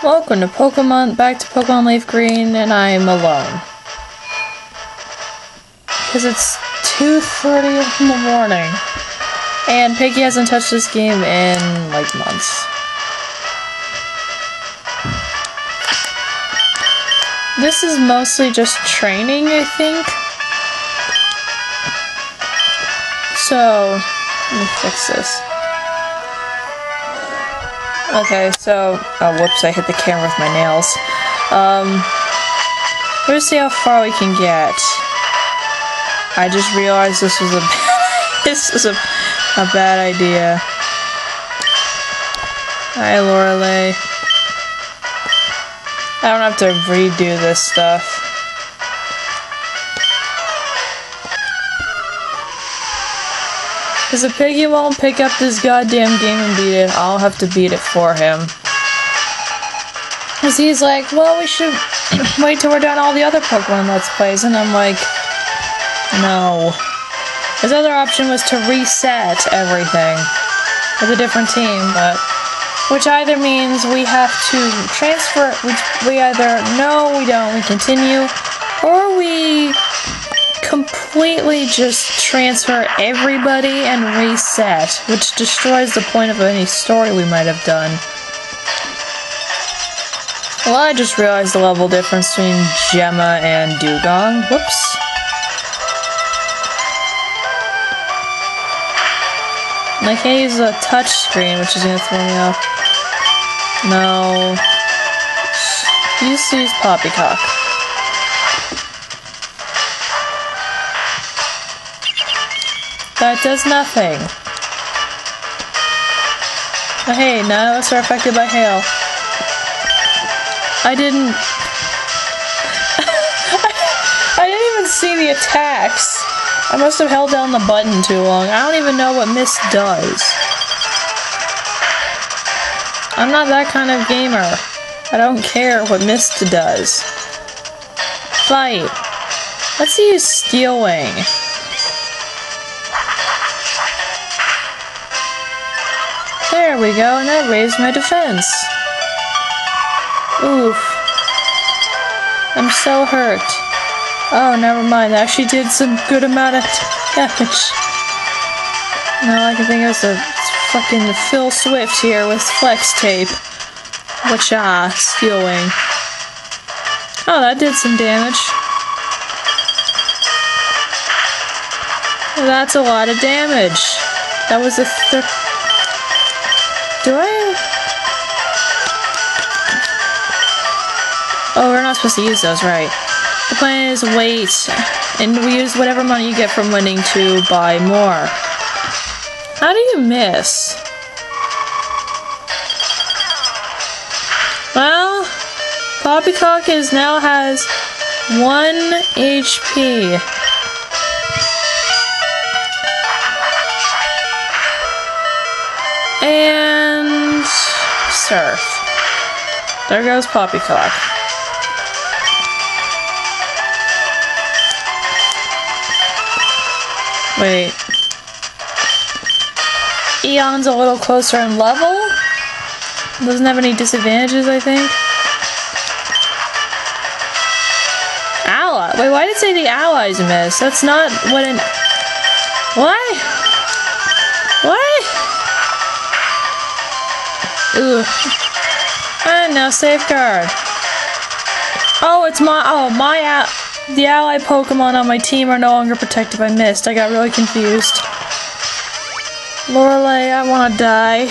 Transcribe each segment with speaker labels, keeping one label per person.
Speaker 1: Welcome to Pokemon, back to Pokemon Leaf Green, and I'm alone. Because it's 2.30 in the morning. And Piggy hasn't touched this game in, like, months. This is mostly just training, I think. So, let me fix this. Okay, so, oh whoops, I hit the camera with my nails. Um, let's see how far we can get. I just realized this was a this was a, a bad idea. Hi, Lorelei. I don't have to redo this stuff. Because if Piggy won't pick up this goddamn game and beat it, I'll have to beat it for him. Because he's like, well, we should wait till we're done all the other Pokemon Let's Plays. And I'm like, no. His other option was to reset everything with a different team, but which either means we have to transfer, which we either no, we don't, we continue, or we completely just transfer everybody and reset, which destroys the point of any story we might have done. Well, I just realized the level difference between Gemma and Dewgong. Whoops. And I can't use the touch screen, which is gonna throw me off. No. Use use Poppycock. That does nothing. Oh, hey, none of us are affected by hail. I didn't... I didn't even see the attacks. I must have held down the button too long. I don't even know what Mist does. I'm not that kind of gamer. I don't care what Mist does. Fight. Let's use Steel Wing. There we go, and that raised my defense. Oof. I'm so hurt. Oh, never mind. That actually did some good amount of damage. Now I can think it was a fucking Phil Swift here with flex tape. Which, ah, steel wing. Oh, that did some damage. That's a lot of damage. That was a do I? Oh, we're not supposed to use those, right. The plan is wait, and we use whatever money you get from winning to buy more. How do you miss? Well, Poppycock is now has 1 HP. Surf. There goes Poppycock. Wait. Eon's a little closer in level. Doesn't have any disadvantages, I think. Ally. Wait, why did it say the allies miss? That's not what an. What? Ooh. And now safeguard. Oh, it's my. Oh, my. Al the ally Pokemon on my team are no longer protected by Mist. I got really confused. Lorelei, I want to die.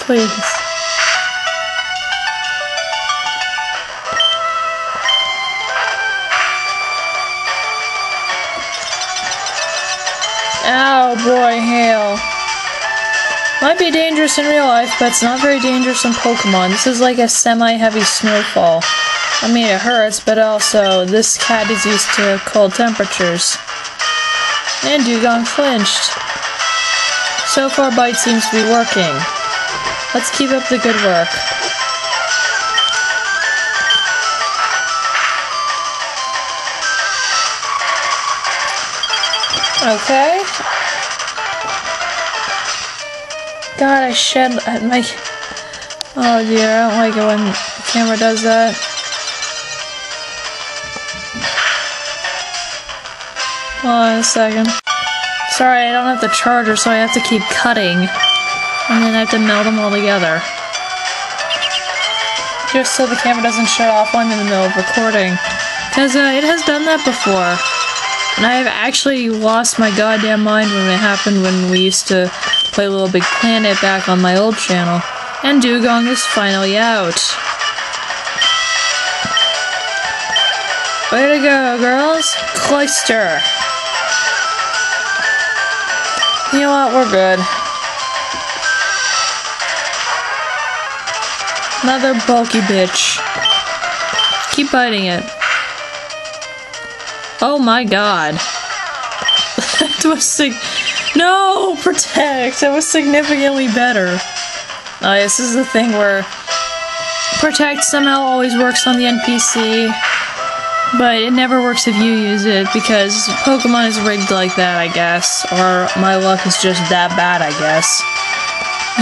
Speaker 1: Please. Oh boy, hail. Might be dangerous in real life, but it's not very dangerous in Pokemon. This is like a semi-heavy snowfall. I mean, it hurts, but also, this cat is used to cold temperatures. And Dewgong flinched. So far, Bite seems to be working. Let's keep up the good work. Okay. God, I shed at my. Oh dear, I don't like it when the camera does that. Hold on a second. Sorry, I don't have the charger, so I have to keep cutting. And then I have to meld them all together. Just so the camera doesn't shut off while I'm in the middle of recording. Because uh, it has done that before. And I have actually lost my goddamn mind when it happened when we used to play Little Big Planet back on my old channel. And Dewgong is finally out. Way to go, girls! Cloyster! You know what? We're good. Another bulky bitch. Keep biting it. Oh my god. sig- No! Protect! It was significantly better. Uh, this is the thing where Protect somehow always works on the NPC, but it never works if you use it because Pokemon is rigged like that, I guess. Or my luck is just that bad, I guess.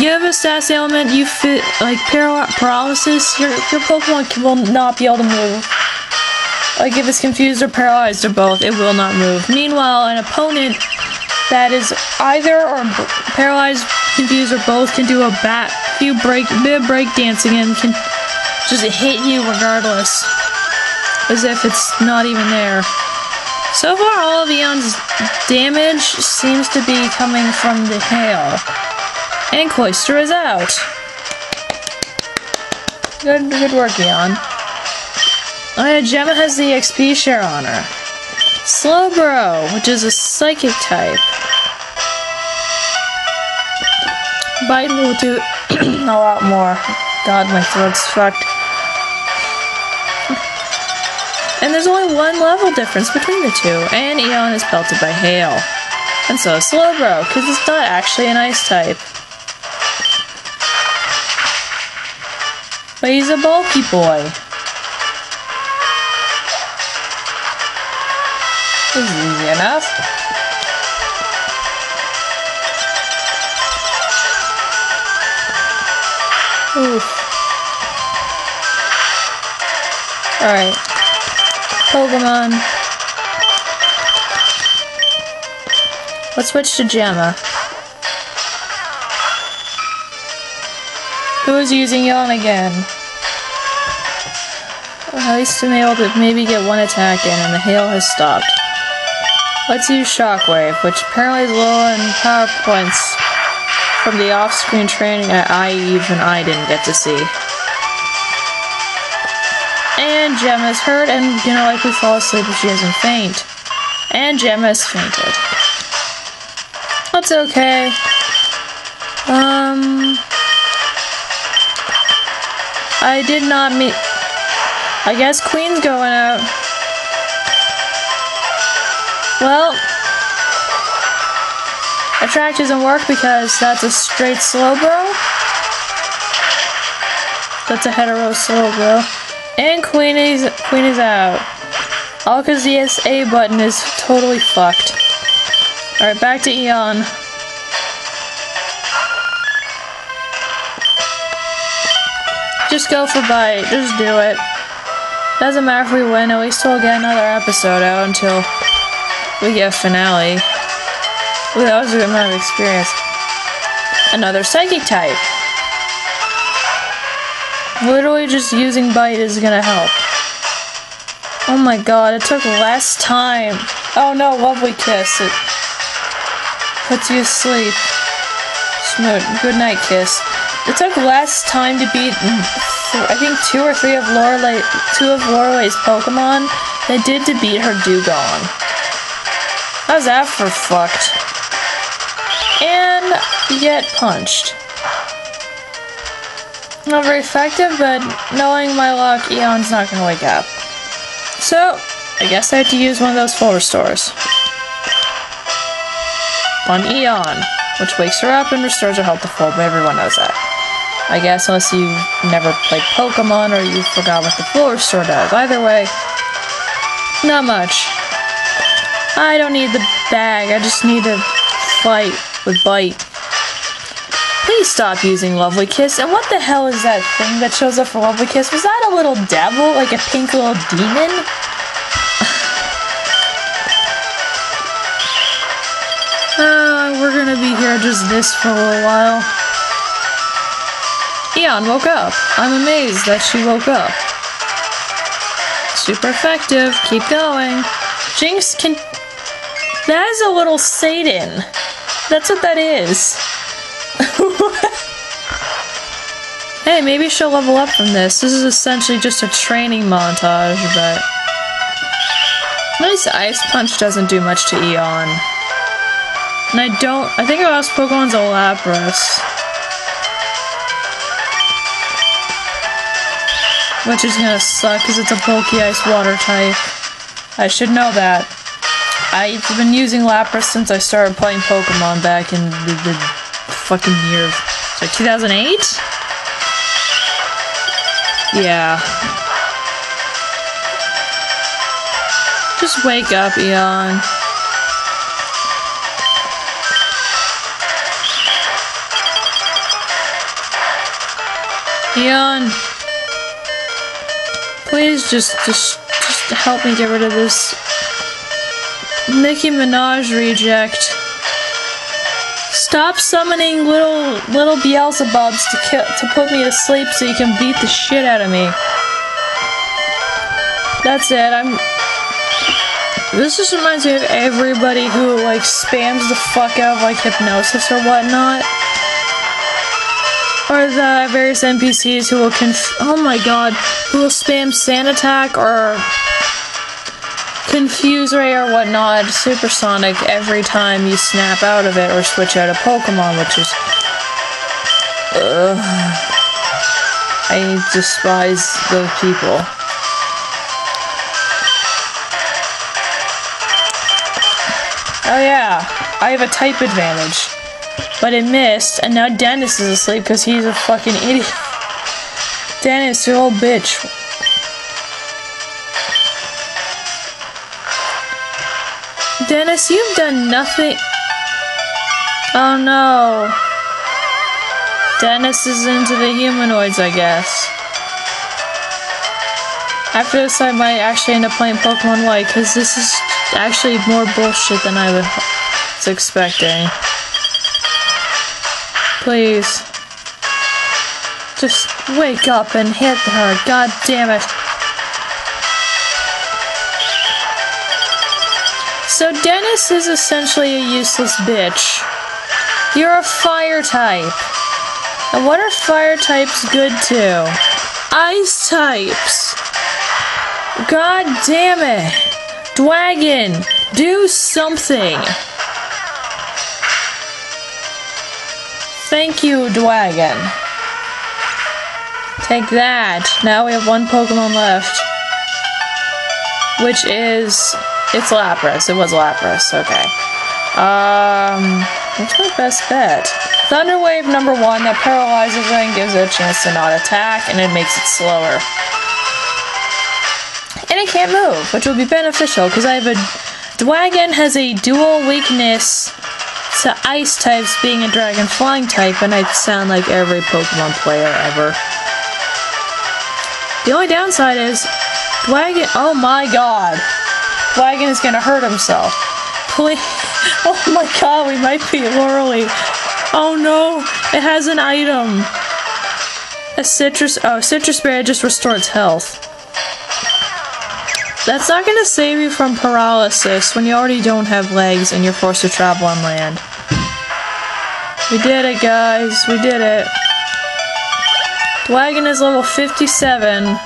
Speaker 1: You have a status ailment, you fit like paral- paralysis, your, your Pokemon will not be able to move. Like if it's confused or paralyzed or both, it will not move. Meanwhile, an opponent that is either or paralyzed, confused, or both can do a bat few break bit break dancing and can just hit you regardless. As if it's not even there. So far all of Eon's damage seems to be coming from the hail. And Cloyster is out. Good good work, Eon. Oh yeah, Gemma has the XP share on her. Slowbro, which is a psychic type. Bite will do a lot more. God, my throat's fucked. And there's only one level difference between the two, and Eon is pelted by hail. And so is Slowbro, because it's not actually an ice type. But he's a bulky boy. This is easy enough. Oof. Alright. Pokemon. Let's switch to Gemma. Who is using Yawn again? At least I'm able to maybe get one attack in and the hail has stopped. Let's use Shockwave, which apparently is low in power points from the off-screen training that I even I didn't get to see. And Gemma's hurt and gonna likely fall asleep if she doesn't faint. And Gemma's fainted. That's okay. Um... I did not meet... I guess Queen's going out. Well... Attract doesn't work because that's a straight slow bro. That's a hetero slow bro. And Queen is, Queen is out. All because the SA button is totally fucked. Alright, back to Eon. Just go for bite. Just do it. Doesn't matter if we win, at least we'll get another episode out until we get a finale. That was a good amount of experience. Another psychic type. Literally just using bite is gonna help. Oh my god, it took less time. Oh no, lovely kiss. It puts you to sleep. Good night kiss. It took less time to beat, mm, I think, two or three of Lorelei, two of Lorelei's Pokemon than did to beat her Dewgong. How's that for fucked? And get punched. Not very effective, but knowing my luck, Eon's not gonna wake up. So, I guess I have to use one of those full restores. On Eon, which wakes her up and restores her health to full, but everyone knows that. I guess unless you never played Pokemon or you forgot what the full restore does. Either way, not much. I don't need the bag, I just need to fight with Bite. Please stop using Lovely Kiss. And what the hell is that thing that shows up for Lovely Kiss? Was that a little devil? Like a pink little demon? uh, we're gonna be here just this for a little while. Eon woke up. I'm amazed that she woke up. Super effective. Keep going. Jynx can. That is a little Satan. That's what that is. hey, maybe she'll level up from this. This is essentially just a training montage, but. Least Ice Punch doesn't do much to Eon. And I don't. I think our last Pokemon's a Lapras. Which is gonna suck because it's a bulky ice water type. I should know that. I've been using Lapras since I started playing Pokemon back in the, the fucking year. So 2008? Yeah. Just wake up, Eon. Eon. Please just, just, just help me get rid of this Nicki Minaj reject. Stop summoning little little Beelzebubs to kill to put me to sleep so you can beat the shit out of me. That's it. I'm. This just reminds me of everybody who like spams the fuck out of like hypnosis or whatnot. Or the various NPCs who will conf- oh my god, who will spam Sand Attack or Confuse Ray or whatnot, Supersonic every time you snap out of it or switch out a Pokemon, which is. Ugh. I despise those people. Oh yeah, I have a type advantage. But it missed, and now Dennis is asleep because he's a fucking idiot. Dennis, you old bitch. Dennis, you've done nothing. Oh no. Dennis is into the humanoids, I guess. After this, I might actually end up playing Pokemon White, because this is actually more bullshit than I was expecting. Please. Just wake up and hit her, god damn it. So Dennis is essentially a useless bitch. You're a fire type. And what are fire types good to? Ice types. God damn it. Dwagon, do something. Thank you, Dwagon. Take that. Now we have one Pokemon left. Which is... It's Lapras. It was Lapras. Okay. Um... What's my best bet? Thunder Wave number one that paralyzes it and gives it a chance to not attack, and it makes it slower. And it can't move, which will be beneficial because I have a. Dwagon has a dual weakness to ice types being a dragon flying type, and I sound like every Pokemon player ever. The only downside is Dwagon. Oh my god. Dwagon is gonna hurt himself. Please. Oh my god, we might be early. Oh no, it has an item. A Sitrus. Oh, Sitrus berry just restores health. That's not gonna save you from paralysis when you already don't have legs and you're forced to travel on land. We did it, guys. We did it. Dwagon is level 57.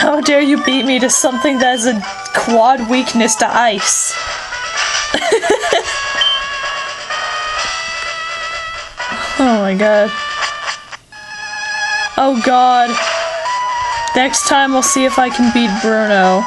Speaker 1: How dare you beat me to something that is a quad weakness to ice? oh my god. Oh god. Next time we'll see if I can beat Bruno.